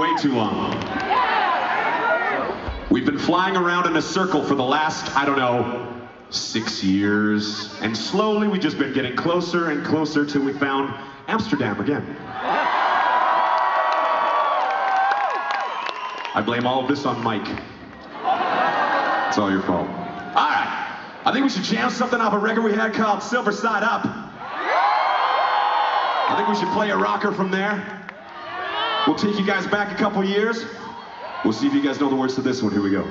way too long. We've been flying around in a circle for the last, I don't know, six years. And slowly we've just been getting closer and closer till we found Amsterdam again. I blame all of this on Mike. It's all your fault. All right. I think we should jam something off a record we had called Silver Side Up. I think we should play a rocker from there. We'll take you guys back a couple years. We'll see if you guys know the words to this one. Here we go.